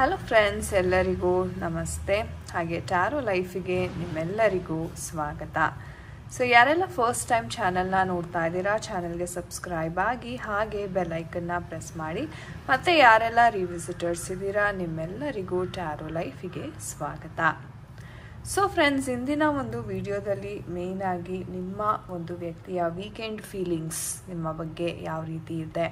Hello friends ಎಲ್ಲರಿಗೂ ನಮಸ್ತೆ. ಹಾಗೆ ಟ್ಯಾರೋ ಲೈಫಿಗೆ ನಿಮ್ಮೆಲ್ಲರಿಗೂ ಸ್ವಾಗತ. ಸೊ ಯಾರೆಲ್ಲ ಫಸ್ಟ್ ಟೈಮ್ ಚಾನಲ್ನ ನೋಡ್ತಾ ಇದ್ದೀರಾ ಚಾನಲ್ಗೆ ಸಬ್ಸ್ಕ್ರೈಬ್ ಆಗಿ ಹಾಗೆ ಬೆಲ್ಲೈಕನ್ನ ಪ್ರೆಸ್ ಮಾಡಿ. ಮತ್ತು ಯಾರೆಲ್ಲ ರಿವಿಸಿಟರ್ಸ್ ಇದ್ದೀರಾ, ನಿಮ್ಮೆಲ್ಲರಿಗೂ ಟ್ಯಾರೋ ಲೈಫಿಗೆ ಸ್ವಾಗತ. ಸೊ ಫ್ರೆಂಡ್ಸ್ ಇಂದಿನ ಒಂದು ವಿಡಿಯೋದಲ್ಲಿ ಮೇಯ್ನ್ ಆಗಿ ನಿಮ್ಮ ಒಂದು ವ್ಯಕ್ತಿಯ ವೀಕೆಂಡ್ ಫೀಲಿಂಗ್ಸ್ ನಿಮ್ಮ ಬಗ್ಗೆ ಯಾವ ರೀತಿ ಇದೆ?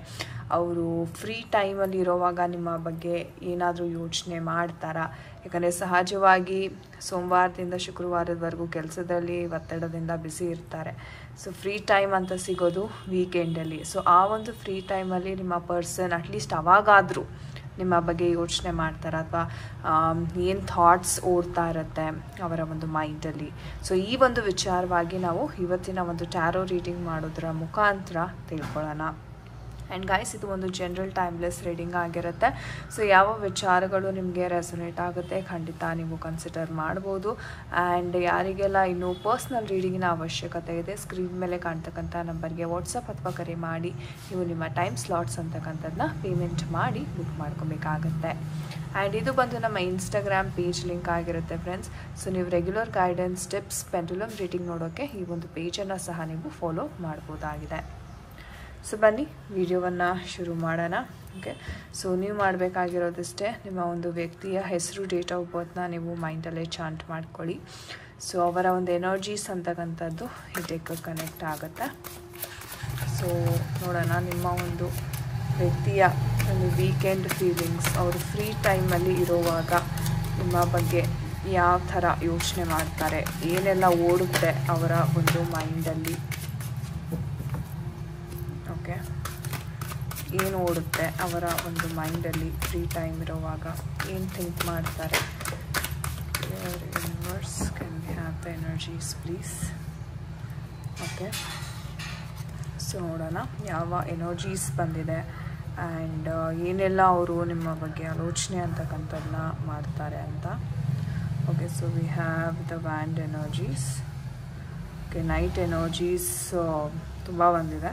ಅವರು ಫ್ರೀ ಟೈಮಲ್ಲಿ ಇರೋವಾಗ ನಿಮ್ಮ ಬಗ್ಗೆ ಏನಾದರೂ ಯೋಚನೆ ಮಾಡ್ತಾರಾ? ಯಾಕಂದರೆ ಸಹಜವಾಗಿ ಸೋಮವಾರದಿಂದ ಶುಕ್ರವಾರದವರೆಗೂ ಕೆಲಸದಲ್ಲಿ, ಒತ್ತಡದಿಂದ ಬಿಸಿ ಇರ್ತಾರೆ. ಸೊ ಫ್ರೀ ಟೈಮ್ ಅಂತ ಸಿಗೋದು ವೀಕೆಂಡಲ್ಲಿ ಸೊ ಆ ಒಂದು ಫ್ರೀ ಟೈಮಲ್ಲಿ ನಿಮ್ಮ ಪರ್ಸನ್ ಅಟ್ಲೀಸ್ಟ್ ಅವಾಗಾದರೂ ನಿಮ್ಮ ಬಗ್ಗೆ ಯೋಚನೆ ಮಾಡ್ತಾರೆ ಅಥವಾ ಏನು ಥಾಟ್ಸ್ ಓಡ್ತಾ ಇರುತ್ತೆ ಅವರ ಒಂದು ಮೈಂಡಲ್ಲಿ ಸೊ ಈ ಒಂದು ವಿಚಾರವಾಗಿ ನಾವು ಇವತ್ತಿನ ಒಂದು ಟ್ಯಾರೋ ರೀಡಿಂಗ್ ಮಾಡೋದ್ರ ಮುಖಾಂತರ ತಿಳ್ಕೊಳ್ಳೋಣ. ಆ್ಯಂಡ್ ಗೈಸ್ ಇದು ಒಂದು ಜನರಲ್ ಟೈಮ್ಲೆಸ್ ರೀಡಿಂಗ್ ಆಗಿರುತ್ತೆ. ಸೊ ಯಾವ ವಿಚಾರಗಳು ನಿಮಗೆ ರೆಸೊನೇಟ್ ಆಗುತ್ತೆ, ಖಂಡಿತ ನೀವು ಕನ್ಸಿಡರ್ ಮಾಡ್ಬೋದು. ಆ್ಯಂಡ್ ಯಾರಿಗೆಲ್ಲ ಇನ್ನೂ ಪರ್ಸ್ನಲ್ ರೀಡಿಂಗಿನ ಅವಶ್ಯಕತೆ ಇದೆ ಸ್ಕ್ರೀನ್ ಮೇಲೆ ಕಾಣ್ತಕ್ಕಂಥ ನಂಬರ್ಗೆ ವಾಟ್ಸಪ್ ಅಥವಾ ಕರೆ ಮಾಡಿ, ನೀವು ನಿಮ್ಮ ಟೈಮ್ ಸ್ಲಾಟ್ಸ್ ಅಂತಕ್ಕಂಥದ್ದನ್ನ ಪೇಮೆಂಟ್ ಮಾಡಿ ಬುಕ್ ಮಾಡ್ಕೋಬೇಕಾಗತ್ತೆ. ಆ್ಯಂಡ್ ಇದು ಬಂದು ನಮ್ಮ ಇನ್ಸ್ಟಾಗ್ರಾಮ್ ಪೇಜ್ ಲಿಂಕ್ ಆಗಿರುತ್ತೆ ಫ್ರೆಂಡ್ಸ್ ಸೊ ನೀವು regular guidance tips pendulum reading ನೋಡೋಕ್ಕೆ ಈ ಒಂದು ಪೇಜನ್ನು ಸಹ ನೀವು ಫಾಲೋ ಮಾಡ್ಬೋದಾಗಿದೆ. ಸೊ ಬನ್ನಿ. ವಿಡಿಯೋವನ್ನು ಶುರು ಮಾಡೋಣ. ಓಕೆ ಸೊ ನೀವು ಮಾಡಬೇಕಾಗಿರೋದಷ್ಟೇ ನಿಮ್ಮ ಒಂದು ವ್ಯಕ್ತಿಯ ಹೆಸರು ಡೇಟ್ ಆಫ್ ಬರ್ತ್ನ ನೀವು ಮೈಂಡಲ್ಲೇ ಚಾಂಟ್ ಮಾಡ್ಕೊಳ್ಳಿ. ಸೊ ಅವರ ಒಂದು ಎನರ್ಜೀಸ್ ಅಂತಕ್ಕಂಥದ್ದು ಇದಕ್ಕೆ ಕನೆಕ್ಟ್ ಆಗುತ್ತೆ. ಸೊ ನೋಡೋಣ ನಿಮ್ಮ ಒಂದು ವ್ಯಕ್ತಿಯ ಒಂದು ವೀಕೆಂಡ್ ಫೀಲಿಂಗ್ಸ್ ಅವರು ಫ್ರೀ ಟೈಮಲ್ಲಿ ಇರುವಾಗ ನಿಮ್ಮ ಬಗ್ಗೆ ಯಾವ ಥರ ಯೋಚನೆ ಮಾಡ್ತಾರೆ? ಏನೆಲ್ಲ ಓಡುತ್ತೆ ಅವರ ಒಂದು ಮೈಂಡಲ್ಲಿ ಓಕೆ ಏನು ಓಡುತ್ತೆ ಅವರ ಒಂದು ಮೈಂಡಲ್ಲಿ ಫ್ರೀ ಟೈಮ್ ಇರೋವಾಗ ಏನು ಥಿಂಕ್ ಮಾಡ್ತಾರೆ? Universe can we have the energies please okay so ನೋಡೋಣ. ಯಾವ ಎನರ್ಜೀಸ್ ಬಂದಿದೆ? ಆ್ಯಂಡ್ ಏನೆಲ್ಲ ಅವರು ನಿಮ್ಮ ಬಗ್ಗೆ ಆಲೋಚನೆ ಅಂತಕ್ಕಂಥದ್ದನ್ನ ಮಾಡ್ತಾರೆ ಅಂತ. Okay so we have the wand energies okay knight energies ತುಂಬ ಬಂದಿದೆ.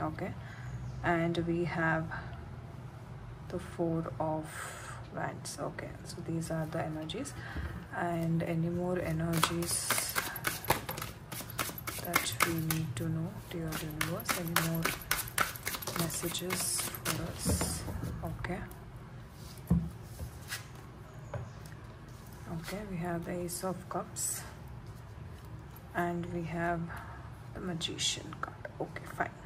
Okay. And we have the four of wands. Okay. So these are the energies. And any more energies that we need to know dear universe? Any more messages for us? Okay. Okay. We have the ace of cups. And we have the magician card. Okay. Fine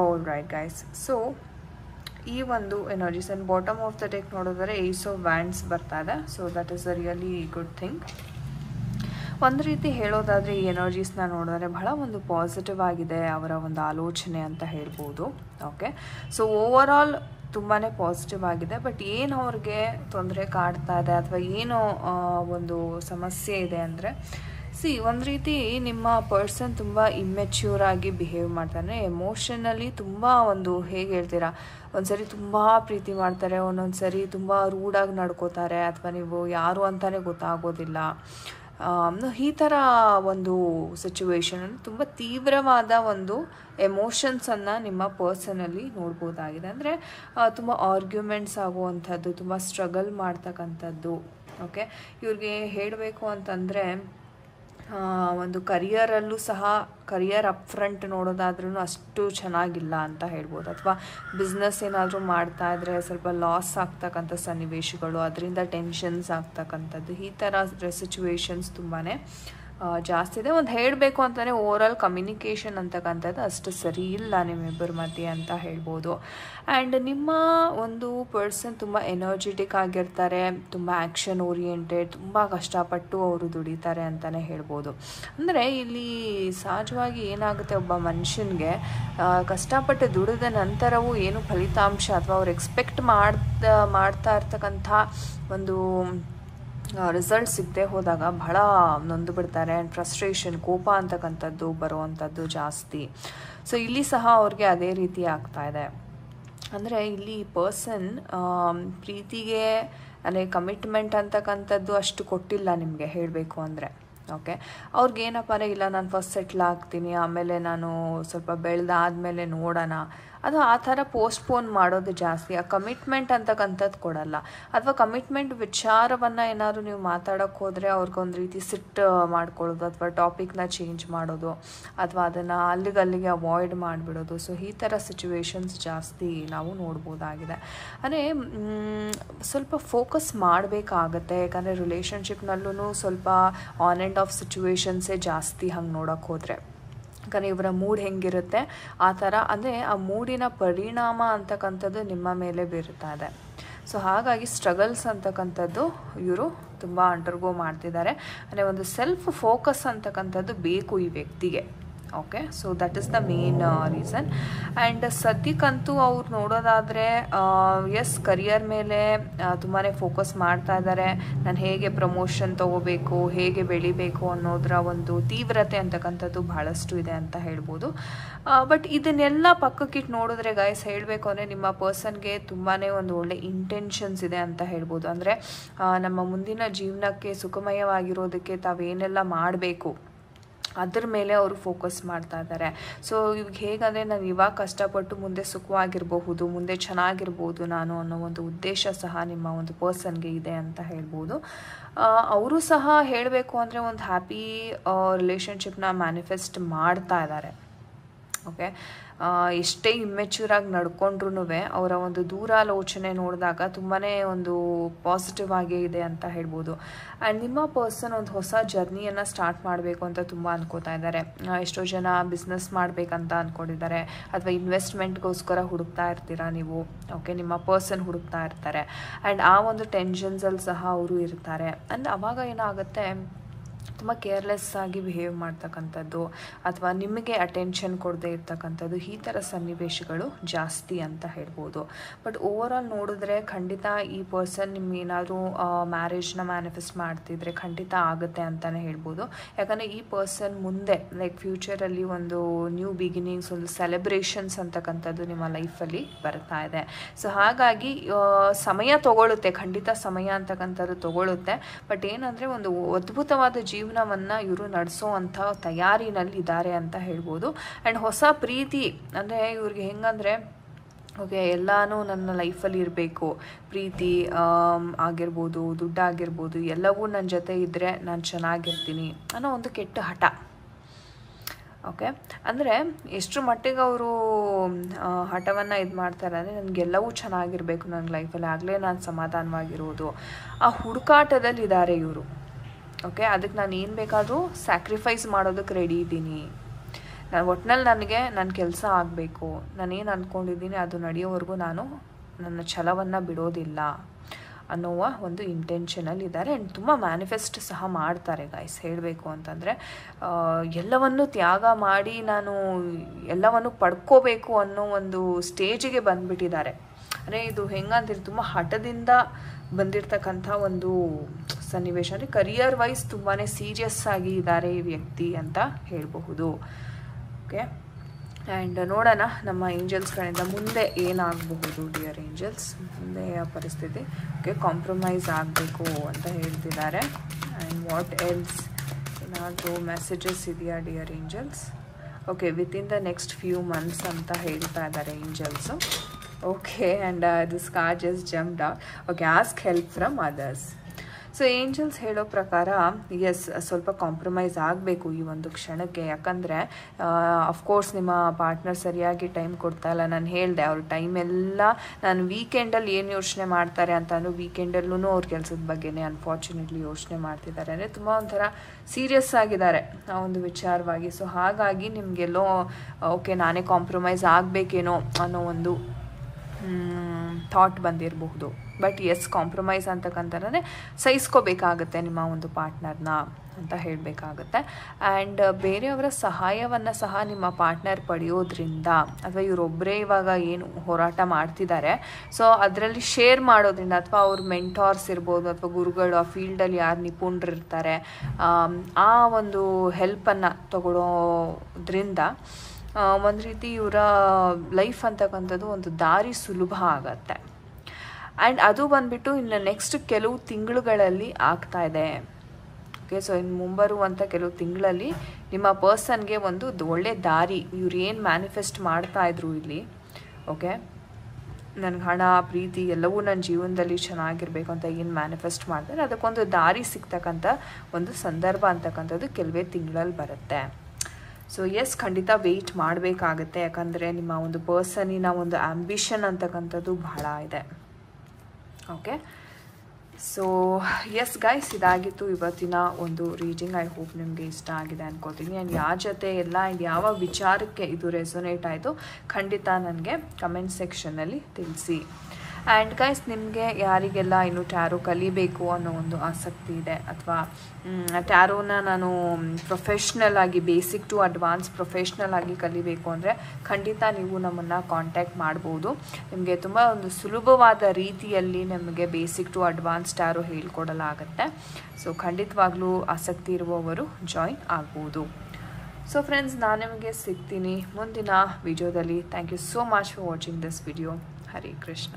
all right guys so ಈ ಒಂದು energies and bottom of the deck ನೋಡಿದ್ರೆ ace of wands ಬರ್ತಾ ಇದೆ. So that is a really good thing ಒಂದು ರೀತಿ ಹೇಳೋದಾದರೆ ಈ ಎನರ್ಜೀಸ್ನ ನೋಡಿದ್ರೆ ಬಹಳ ಒಂದು ಪಾಸಿಟಿವ್ ಆಗಿದೆ ಅವರ ಒಂದು ಆಲೋಚನೆ ಅಂತ ಹೇಳ್ಬೋದು. ಓಕೆ ಸೊ ಓವರ್ ಆಲ್ ತುಂಬಾ ಪಾಸಿಟಿವ್ ಆಗಿದೆ. ಬಟ್ ಏನು ಅವ್ರಿಗೆ ತೊಂದರೆ ಕಾಡ್ತಾ ಇದೆ ಅಥವಾ ಏನು ಒಂದು ಸಮಸ್ಯೆ ಇದೆ ಅಂದರೆ ಸಿ ಒಂದು ರೀತಿ ನಿಮ್ಮ ಪರ್ಸನ್ ತುಂಬ ಇಮ್ಮೆಚ್ಯೂರ್ ಆಗಿ ಬಿಹೇವ್ ಮಾಡ್ತಾನೆ. ಎಮೋಷನಲಿ ತುಂಬ ಒಂದು ಹೇಗೆ ಹೇಳ್ತೀರಾ? ಒಂದ್ಸರಿ ತುಂಬ ಪ್ರೀತಿ ಮಾಡ್ತಾರೆ ಒಂದೊಂದು ಸರಿ ತುಂಬ ರೂಡಾಗಿ ನಡ್ಕೋತಾರೆ, ಅಥವಾ ನೀವು ಯಾರು ಅಂತಲೇ ಗೊತ್ತಾಗೋದಿಲ್ಲ. ಈ ಥರ ಒಂದು ಸಿಚುವೇಶನ್ ತುಂಬ ತೀವ್ರವಾದ ಒಂದು ಎಮೋಷನ್ಸನ್ನು ನಿಮ್ಮ ಪರ್ಸನಲ್ಲಿ ನೋಡ್ಬೋದಾಗಿದೆ. ಅಂದರೆ ತುಂಬ ಆರ್ಗ್ಯುಮೆಂಟ್ಸ್ ಆಗುವಂಥದ್ದು, ತುಂಬ ಸ್ಟ್ರಗಲ್ ಮಾಡ್ತಕ್ಕಂಥದ್ದು ಓಕೆ ಇವ್ರಿಗೆ ಹೇಳಬೇಕು ಅಂತಂದರೆ ಒಂದು ಕರಿಯರಲ್ಲೂ ಸಹ ಕರಿಯರ್ ಅಪ್ ಫ್ರಂಟ್ ನೋಡೋದಾದ್ರೂ ಅಷ್ಟು ಚೆನ್ನಾಗಿಲ್ಲ ಅಂತ ಹೇಳ್ಬೋದು. ಅಥವಾ ಬಿಸ್ನೆಸ್ ಏನಾದರೂ ಮಾಡ್ತಾ ಇದ್ರೆ ಸ್ವಲ್ಪ ಲಾಸ್ ಆಗ್ತಕ್ಕಂಥ ಸನ್ನಿವೇಶಗಳು, ಅದರಿಂದ ಟೆನ್ಷನ್ಸ್ ಆಗ್ತಕ್ಕಂಥದ್ದು, ಈ ಥರ ಸಿಚುವೇಶನ್ಸ್ ತುಂಬಾ ಜಾಸ್ತಿ ಇದೆ. ಒಂದು ಹೇಳಬೇಕು ಅಂತಲೇ ಓವರಾಲ್ ಕಮ್ಯುನಿಕೇಷನ್ ಅಂತಕ್ಕಂಥದ್ದು ಅಷ್ಟು ಸರಿ ಇಲ್ಲ ನಿಮ್ಮಿಬ್ಬರ ಮಧ್ಯೆ ಅಂತ ಹೇಳ್ಬೋದು. ಆ್ಯಂಡ್ ನಿಮ್ಮ ಒಂದು ಪರ್ಸನ್ ತುಂಬ ಎನರ್ಜೆಟಿಕ್ ಆಗಿರ್ತಾರೆ, ತುಂಬ ಆ್ಯಕ್ಷನ್ ಓರಿಯೆಂಟೆಡ್ ತುಂಬ ಕಷ್ಟಪಟ್ಟು ಅವರು ದುಡಿತಾರೆ ಅಂತಲೇ ಹೇಳ್ಬೋದು. ಅಂದರೆ ಇಲ್ಲಿ ಸಹಜವಾಗಿ ಏನಾಗುತ್ತೆ ಒಬ್ಬ ಮನುಷ್ಯನಿಗೆ ಕಷ್ಟಪಟ್ಟು ದುಡಿದ ನಂತರವೂ ಏನು ಫಲಿತಾಂಶ ಅಥವಾ ಅವ್ರು ಎಕ್ಸ್ಪೆಕ್ಟ್ ಮಾಡ್ತಾ ಮಾಡ್ತಾ ಇರ್ತಕ್ಕಂಥ ಒಂದು ರಿಸಲ್ಟ್ ಸಿಗದೆ ಹೋದಾಗ ಬಹಳ ನೊಂದು ಬಿಡ್ತಾರೆ ಆ್ಯಂಡ್ ಫ್ರಸ್ಟ್ರೇಷನ್ ಕೋಪ ಅಂತಕ್ಕಂಥದ್ದು ಬರುವಂಥದ್ದು ಜಾಸ್ತಿ. ಸೊ ಇಲ್ಲಿ ಸಹ ಅವ್ರಿಗೆ ಅದೇ ರೀತಿ ಆಗ್ತಾ ಇದೆ. ಅಂದರೆ ಇಲ್ಲಿ ಪರ್ಸನ್ ಪ್ರೀತಿಗೆ, ಅಂದರೆ ಕಮಿಟ್ಮೆಂಟ್ ಅಂತಕ್ಕಂಥದ್ದು ಅಷ್ಟು ಕೊಟ್ಟಿಲ್ಲ ನಿಮಗೆ ಹೇಳಬೇಕು ಅಂದರೆ. ಓಕೆ ಅವ್ರಿಗೇನಪ್ಪ ಅಂದರೆ, ಇಲ್ಲ, ನಾನು ಫಸ್ಟ್ ಸೆಟ್ಲ್ ಆಗ್ತೀನಿ, ಆಮೇಲೆ ನಾನು ಸ್ವಲ್ಪ ಬೆಳೆದಾದ್ಮೇಲೆ ನೋಡೋಣ ಅದು ಆ ಥರ ಪೋಸ್ಟ್ಪೋನ್ ಮಾಡೋದು ಜಾಸ್ತಿ. ಆ ಕಮಿಟ್ಮೆಂಟ್ ಅಂತಕ್ಕಂಥದ್ದು ಕೊಡಲ್ಲ. ಅಥವಾ ಕಮಿಟ್ಮೆಂಟ್ ವಿಚಾರವನ್ನು ಏನಾದರೂ ನೀವು ಮಾತಾಡೋಕ್ಕೆ ಹೋದರೆ ಅವ್ರಿಗೊಂದು ರೀತಿ ಸಿಟ್ಟು ಮಾಡ್ಕೊಳ್ಳೋದು ಅಥವಾ ಟಾಪಿಕ್ನ ಚೇಂಜ್ ಮಾಡೋದು ಅಥವಾ ಅದನ್ನು ಅಲ್ಲಿಗೆ ಅಲ್ಲಿಗೆ ಅವಾಯ್ಡ್ ಮಾಡಿಬಿಡೋದು. ಸೊ ಈ ಥರ ಸಿಚುವೇಶನ್ಸ್ ಜಾಸ್ತಿ ನಾವು ನೋಡ್ಬೋದಾಗಿದೆ. ಅಂದರೆ ಸ್ವಲ್ಪ ಫೋಕಸ್ ಮಾಡಬೇಕಾಗತ್ತೆ. ಯಾಕಂದರೆ ರಿಲೇಷನ್ಶಿಪ್ನಲ್ಲೂ ಸ್ವಲ್ಪ ಆನ್ ಆ್ಯಂಡ್ ಆಫ್ ಸಿಚುವೇಶನ್ಸೇ ಜಾಸ್ತಿ ಹಂಗೆ ನೋಡೋಕ್ಕೆ ಹೋದರೆ. ಯಾಕಂದರೆ ಇವರ ಮೂಡ್ ಹೆಂಗಿರುತ್ತೆ, ಆ ಥರ. ಅಂದರೆ ಆ ಮೂಡಿನ ಪರಿಣಾಮ ಅಂತಕ್ಕಂಥದ್ದು ನಿಮ್ಮ ಮೇಲೆ ಬೀರುತ್ತಾ ಇದೆ. ಸೊ ಹಾಗಾಗಿ ಸ್ಟ್ರಗಲ್ಸ್ ಅಂತಕ್ಕಂಥದ್ದು ಇವರು ತುಂಬ ಅಂಡರ್ಗೋ ಮಾಡ್ತಿದ್ದಾರೆ. ಅಂದರೆ ಒಂದು ಸೆಲ್ಫ್ ಫೋಕಸ್ ಅಂತಕ್ಕಂಥದ್ದು ಬೇಕು ಈ ವ್ಯಕ್ತಿಗೆ. Okay so that is the main reason and ಸದ್ಯಕ್ಕಂತೂ ಅವ್ರು ನೋಡೋದಾದರೆ ಎಸ್ ಕರಿಯರ್ ಮೇಲೆ ತುಂಬಾ ಫೋಕಸ್ ಮಾಡ್ತಾ ಇದ್ದಾರೆ ನಾನು ಹೇಗೆ ಪ್ರಮೋಷನ್ ತೊಗೋಬೇಕು, ಹೇಗೆ ಬೆಳಿಬೇಕು ಅನ್ನೋದರ ಒಂದು ತೀವ್ರತೆ ಅಂತಕ್ಕಂಥದ್ದು ಬಹಳಷ್ಟು ಇದೆ ಅಂತ ಹೇಳ್ಬೋದು. ಬಟ್ ಇದನ್ನೆಲ್ಲ ಪಕ್ಕಕ್ಕಿಟ್ಟು ನೋಡಿದ್ರೆ ಗಾಯಸ್ ಹೇಳಬೇಕು ಅಂದರೆ ನಿಮ್ಮ ಪರ್ಸನ್ಗೆ ತುಂಬಾ ಒಂದು ಒಳ್ಳೆ ಇಂಟೆನ್ಷನ್ಸ್ ಇದೆ ಅಂತ ಹೇಳ್ಬೋದು. ಅಂದರೆ ನಮ್ಮ ಮುಂದಿನ ಜೀವನಕ್ಕೆ ಸುಖಮಯವಾಗಿರೋದಕ್ಕೆ ತಾವೇನೆಲ್ಲ ಮಾಡಬೇಕು ಅದ್ರ ಮೇಲೆ ಅವರು ಫೋಕಸ್ ಮಾಡ್ತಾ ಇದ್ದಾರೆ ಸೊ ಇವಾಗ ಹೇಗಂದರೆ ನಾನು ಇವಾಗ ಕಷ್ಟಪಟ್ಟು ಮುಂದೆ ಸುಖವಾಗಿರಬಹುದು, ಮುಂದೆ ಚೆನ್ನಾಗಿರ್ಬೋದು ನಾನು ಅನ್ನೋ ಒಂದು ಉದ್ದೇಶ ಸಹ ನಿಮ್ಮ ಒಂದು ಪರ್ಸನ್ಗೆ ಇದೆ ಅಂತ ಹೇಳ್ಬೋದು. ಅವರು ಸಹ ಹೇಳಬೇಕು ಅಂದರೆ ಒಂದು ಹ್ಯಾಪಿ ರಿಲೇಷನ್ಶಿಪ್ನ ಮ್ಯಾನಿಫೆಸ್ಟ್ ಮಾಡ್ತಾ ಇದ್ದಾರೆ ಓಕೆ ಎಷ್ಟೇ ಇಮ್ಮೆಚ್ಯೂರಾಗಿ ನಡ್ಕೊಂಡ್ರೂ ಅವರ ಒಂದು ದೂರಾಲೋಚನೆ ನೋಡಿದಾಗ ತುಂಬಾ ಒಂದು ಪಾಸಿಟಿವ್ ಆಗೇ ಇದೆ ಅಂತ ಹೇಳ್ಬೋದು. ಆ್ಯಂಡ್ ನಿಮ್ಮ ಪರ್ಸನ್ ಒಂದು ಹೊಸ ಜರ್ನಿಯನ್ನು ಸ್ಟಾರ್ಟ್ ಮಾಡಬೇಕು ಅಂತ ತುಂಬ ಅಂದ್ಕೋತಾ ಇದ್ದಾರೆ. ಎಷ್ಟೋ ಜನ ಬಿಸ್ನೆಸ್ ಮಾಡಬೇಕಂತ ಅಂದ್ಕೊಂಡಿದ್ದಾರೆ ಅಥವಾ ಇನ್ವೆಸ್ಟ್ಮೆಂಟ್ಗೋಸ್ಕರ ಹುಡುಕ್ತಾ ಇರ್ತೀರಾ ನೀವು? ಓಕೆ ನಿಮ್ಮ ಪರ್ಸನ್ ಹುಡುಕ್ತಾ ಇರ್ತಾರೆ. ಆ್ಯಂಡ್ ಆ ಒಂದು ಟೆನ್ಷನ್ಸಲ್ಲಿ ಸಹ ಅವರು ಇರ್ತಾರೆ. ಆ್ಯಂಡ್ ಅವಾಗ ಏನಾಗುತ್ತೆ ತುಂಬ ಕೇರ್ಲೆಸ್ ಆಗಿ ಬಿಹೇವ್ ಮಾಡ್ತಕ್ಕಂಥದ್ದು ಅಥವಾ ನಿಮಗೆ ಅಟೆನ್ಷನ್ ಕೊಡದೇ ಇರ್ತಕ್ಕಂಥದ್ದು ಈ ಥರ ಸನ್ನಿವೇಶಗಳು ಜಾಸ್ತಿ ಅಂತ ಹೇಳ್ಬೋದು. ಬಟ್ ಓವರ್ ಆಲ್ ನೋಡಿದ್ರೆ ಖಂಡಿತ ಈ ಪರ್ಸನ್ ನಿಮ್ಗೆ ಏನಾದರೂ ಮ್ಯಾರೇಜ್ನ ಮ್ಯಾನಿಫೆಸ್ಟ್ ಮಾಡ್ತಿದ್ರೆ ಖಂಡಿತ ಆಗುತ್ತೆ ಅಂತಲೇ ಹೇಳ್ಬೋದು. ಯಾಕಂದರೆ ಈ ಪರ್ಸನ್ ಮುಂದೆ ಲೈಕ್ ಫ್ಯೂಚರಲ್ಲಿ ಒಂದು ನ್ಯೂ ಬಿಗಿನಿಂಗ್ಸ್ ಒಂದು ಸೆಲೆಬ್ರೇಷನ್ಸ್ ಅಂತಕ್ಕಂಥದ್ದು ನಿಮ್ಮ ಲೈಫಲ್ಲಿ ಬರ್ತಾ ಇದೆ. ಸೊ ಹಾಗಾಗಿ ಸಮಯ ತಗೊಳ್ಳುತ್ತೆ ಖಂಡಿತ ಸಮಯ ಅಂತಕ್ಕಂಥದ್ದು ತಗೊಳ್ಳುತ್ತೆ ಬಟ್ ಏನಂದರೆ ಒಂದು ಅದ್ಭುತವಾದ ಜೀವ ಜೀವನವನ್ನು ಇವರು ನಡೆಸೋವಂಥ ತಯಾರಿನಲ್ಲಿ ಇದ್ದಾರೆ ಅಂತ ಹೇಳ್ಬೋದು. ಆ್ಯಂಡ್ ಹೊಸ ಪ್ರೀತಿ, ಅಂದರೆ ಇವ್ರಿಗೆ ಹೆಂಗಂದರೆ, ಓಕೆ, ಎಲ್ಲನೂ ನನ್ನ ಲೈಫಲ್ಲಿ ಇರಬೇಕು. ಪ್ರೀತಿ ಆಗಿರ್ಬೋದು, ದುಡ್ಡಾಗಿರ್ಬೋದು, ಎಲ್ಲವೂ ನನ್ನ ಜೊತೆ ಇದ್ದರೆ ನಾನು ಚೆನ್ನಾಗಿರ್ತೀನಿ ಅನ್ನೋ ಒಂದು ಕೆಟ್ಟ ಹಠ. ಓಕೆ? ಅಂದರೆ ಎಷ್ಟು ಮಟ್ಟಿಗೆ ಅವರು ಹಠವನ್ನು ಇದು ಮಾಡ್ತಾರೆ ಅಂದರೆ ನನಗೆಲ್ಲವೂ ಚೆನ್ನಾಗಿರಬೇಕು ನನ್ನ ಲೈಫಲ್ಲಿ, ಆಗಲೇ ನಾನು ಸಮಾಧಾನವಾಗಿರೋದು. ಆ ಹುಡುಕಾಟದಲ್ಲಿದ್ದಾರೆ ಇವರು. ಓಕೆ ಅದಕ್ಕೆ ನಾನು ಏನು ಬೇಕಾದರೂ ಸ್ಯಾಕ್ರಿಫೈಸ್ ಮಾಡೋದಕ್ಕೆ ರೆಡಿ ಇದ್ದೀನಿ. ನಾನು ಒಟ್ಟಿನಲ್ಲಿ ನನಗೆ ನನ್ನ ಕೆಲಸ ಆಗಬೇಕು. ನಾನೇನು ಅಂದ್ಕೊಂಡಿದ್ದೀನಿ ಅದು ನಡೆಯೋವರೆಗೂ ನಾನು ನನ್ನ ಛಲವನ್ನು ಬಿಡೋದಿಲ್ಲ ಅನ್ನುವ ಒಂದು ಇಂಟೆನ್ಷನಲ್ಲಿ ಇದ್ದಾರೆ. ಆ್ಯಂಡ್ ತುಂಬ ಮ್ಯಾನಿಫೆಸ್ಟ್ ಸಹ ಮಾಡ್ತಾರೆ ಗಾಯ್ಸ್ ಹೇಳಬೇಕು ಅಂತಂದರೆ ಎಲ್ಲವನ್ನು ತ್ಯಾಗ ಮಾಡಿ ನಾನು ಎಲ್ಲವನ್ನು ಪಡ್ಕೋಬೇಕು ಅನ್ನೋ ಒಂದು ಸ್ಟೇಜಿಗೆ ಬಂದುಬಿಟ್ಟಿದ್ದಾರೆ. ಅಂದರೆ ಇದು ಹೆಂಗಂತೀರಿ ತುಂಬ ಹಠದಿಂದ ಬಂದಿರತಕ್ಕಂಥ ಒಂದು ಸನ್ನಿವೇಶ ಅಂದರೆ ಕರಿಯರ್ ವೈಸ್ ತುಂಬಾ ಸೀರಿಯಸ್ ಆಗಿ ಇದ್ದಾರೆ ಈ ವ್ಯಕ್ತಿ ಅಂತ ಹೇಳಬಹುದು. ಓಕೆ ಆ್ಯಂಡ್ ನೋಡೋಣ ನಮ್ಮ ಏಂಜಲ್ಸ್ಗಳಿಂದ ಮುಂದೆ ಏನಾಗಬಹುದು ಡಿಯರ್ ಏಂಜಲ್ಸ್ ಮುಂದೆಯ ಪರಿಸ್ಥಿತಿ. ಓಕೆ ಕಾಂಪ್ರಮೈಸ್ ಆಗಬೇಕು ಅಂತ ಹೇಳ್ತಿದ್ದಾರೆ. ಆ್ಯಂಡ್ ವಾಟ್ ಎಲ್ಸ್ ಏನಾದರೂ ಮೆಸೇಜಸ್ ಇದೆಯಾ dear angels okay within the next few months ಅಂತ ಹೇಳ್ತಾ ಇದ್ದಾರೆ angels okay and this car just jumped okay ask help from others so angels ಹೇಳೋ ಪ್ರಕಾರ ಎಸ್ ಸ್ವಲ್ಪ ಕಾಂಪ್ರಮೈಸ್ ಆಗಬೇಕು ಈ ಒಂದು ಕ್ಷಣಕ್ಕೆ. ಯಾಕಂದರೆ ಅಫ್ಕೋರ್ಸ್ ನಿಮ್ಮ ಪಾರ್ಟ್ನರ್ ಸರಿಯಾಗಿ ಟೈಮ್ ಕೊಡ್ತಾ ಇಲ್ಲ. ನಾನು ಹೇಳಿದೆ, ಅವ್ರ ಟೈಮ್ ಎಲ್ಲ ನಾನು ವೀಕೆಂಡಲ್ಲಿ ಏನು ಯೋಚನೆ ಮಾಡ್ತಾರೆ ಅಂತ ವೀಕೆಂಡಲ್ಲೂ ಅವ್ರ ಕೆಲಸದ ಬಗ್ಗೆನೇ ಅನ್ಫಾರ್ಚುನೇಟ್ಲಿ ಯೋಚನೆ ಮಾಡ್ತಿದ್ದಾರೆ. ಅಂದರೆ ತುಂಬ ಒಂಥರ ಸೀರಿಯಸ್ ಆಗಿದ್ದಾರೆ ಆ ಒಂದು ವಿಚಾರವಾಗಿ. ಸೊ ಹಾಗಾಗಿ ನಿಮಗೆಲ್ಲೋ ಓಕೆ ನಾನೇ ಕಾಂಪ್ರಮೈಸ್ ಆಗಬೇಕೇನೋ ಅನ್ನೋ ಒಂದು ಥಾಟ್ ಬಂದಿರಬಹುದು. ಬಟ್ ಎಸ್ ಕಾಂಪ್ರಮೈಸ್ ಅಂತಕ್ಕಂಥದ್ದೇ ಸಹಿಸ್ಕೋಬೇಕಾಗತ್ತೆ ನಿಮ್ಮ ಒಂದು ಪಾರ್ಟ್ನರ್ನ ಅಂತ ಹೇಳಬೇಕಾಗತ್ತೆ. ಆ್ಯಂಡ್ ಬೇರೆಯವರ ಸಹಾಯವನ್ನು ಸಹ ನಿಮ್ಮ ಪಾರ್ಟ್ನರ್ ಪಡೆಯೋದ್ರಿಂದ ಅಥವಾ ಇವರೊಬ್ಬರೇ ಇವಾಗ ಏನು ಹೋರಾಟ ಮಾಡ್ತಿದ್ದಾರೆ. ಸೊ ಅದರಲ್ಲಿ ಶೇರ್ ಮಾಡೋದ್ರಿಂದ ಅಥವಾ ಅವ್ರ ಮೆಂಟಾರ್ಸ್ ಇರ್ಬೋದು ಅಥವಾ ಗುರುಗಳು ಆ ಫೀಲ್ಡಲ್ಲಿ ಯಾರು ನಿಪುಣರಿರ್ತಾರೆ ಆ ಒಂದು ಹೆಲ್ಪನ್ನು ತಗೊಳ್ಳೋದ್ರಿಂದ ಒಂದು ರೀತಿ ಇವರ ಲೈಫ್ ಅಂತಕ್ಕಂಥದ್ದು ಒಂದು ದಾರಿ ಸುಲಭ ಆಗತ್ತೆ. ಆ್ಯಂಡ್ ಅದು ಬಂದುಬಿಟ್ಟು ಇನ್ನು ನೆಕ್ಸ್ಟ್ ಕೆಲವು ತಿಂಗಳುಗಳಲ್ಲಿ ಆಗ್ತಾ ಇದೆ. ಓಕೆ ಸೊ ಇನ್ನು ಮುಂಬರುವಂಥ ಕೆಲವು ತಿಂಗಳಲ್ಲಿ ನಿಮ್ಮ ಪರ್ಸನ್ಗೆ ಒಂದು ಒಳ್ಳೆ ದಾರಿ, ಇವ್ರು ಏನು ಮ್ಯಾನಿಫೆಸ್ಟ್ ಮಾಡ್ತಾ ಇದ್ರು ಇಲ್ಲಿ ಓಕೆ ನನಗೆ ಹಣ, ಪ್ರೀತಿ ಎಲ್ಲವೂ ನನ್ನ ಜೀವನದಲ್ಲಿ ಚೆನ್ನಾಗಿರಬೇಕು ಅಂತ ಏನು ಮ್ಯಾನಿಫೆಸ್ಟ್ ಮಾಡ್ತಾರೆ, ಅದಕ್ಕೊಂದು ದಾರಿ ಸಿಗ್ತಕ್ಕಂಥ ಒಂದು ಸಂದರ್ಭ ಅಂತಕ್ಕಂಥದ್ದು ಕೆಲವೇ ತಿಂಗಳಲ್ಲಿ ಬರುತ್ತೆ. ಸೊ ಎಸ್ ಖಂಡಿತ ವೆಯ್ಟ್ ಮಾಡಬೇಕಾಗತ್ತೆ, ಯಾಕಂದರೆ ನಿಮ್ಮ ಒಂದು ಪರ್ಸನಿನ ಒಂದು ಆ್ಯಂಬಿಷನ್ ಅಂತಕ್ಕಂಥದ್ದು ಬಹಳ ಇದೆ. ಓಕೆ ಸೊ ಎಸ್ ಗೈಸ್ ಇದಾಗಿತ್ತು ಇವತ್ತಿನ ಒಂದು ರೀಡಿಂಗ್ ಐ ಹೋಪ್ ನಿಮಗೆ ಇಷ್ಟ ಆಗಿದೆ ಅನ್ಕೋತೀನಿ. ಆ್ಯಂಡ್ ಯಾರ ಜೊತೆ ಎಲ್ಲ ಆ್ಯಂಡ್ ಯಾವ ವಿಚಾರಕ್ಕೆ ಇದು ರೆಸೊನೇಟ್ ಆಯಿತು ಖಂಡಿತ ನನಗೆ ಕಮೆಂಟ್ ಸೆಕ್ಷನಲ್ಲಿ ತಿಳಿಸಿ. ಆ್ಯಂಡ್ ಗೈಸ್ ನಿಮಗೆ ಯಾರಿಗೆಲ್ಲ ಇನ್ನು ಟ್ಯಾರೋ ಕಲಿಬೇಕು ಅನ್ನೋ ಒಂದು ಆಸಕ್ತಿ ಇದೆ ಅಥವಾ ಟ್ಯಾರೋನ ನಾನು ಪ್ರೊಫೆಷ್ನಲ್ ಆಗಿ ಬೇಸಿಕ್ ಟು ಅಡ್ವಾನ್ಸ್ ಪ್ರೊಫೆಷ್ನಲ್ ಆಗಿ ಕಲಿಬೇಕು ಅಂದರೆ ಖಂಡಿತ ನೀವು ನಮ್ಮನ್ನು ಕಾಂಟ್ಯಾಕ್ಟ್ ಮಾಡ್ಬೋದು. ನಿಮಗೆ ತುಂಬ ಒಂದು ಸುಲಭವಾದ ರೀತಿಯಲ್ಲಿ ನಮಗೆ ಬೇಸಿಕ್ ಟು ಅಡ್ವಾನ್ಸ್ ಟ್ಯಾರೋ ಹೇಳ್ಕೊಡಲಾಗತ್ತೆ. ಸೊ ಖಂಡಿತವಾಗ್ಲೂ ಆಸಕ್ತಿ ಇರುವವರು ಜಾಯಿನ್ ಆಗ್ಬೋದು. ಸೊ ಫ್ರೆಂಡ್ಸ್ ನಾನು ನಿಮಗೆ ಸಿಗ್ತೀನಿ ಮುಂದಿನ ವಿಡಿಯೋದಲ್ಲಿ thank you so much for watching this video Hare Krishna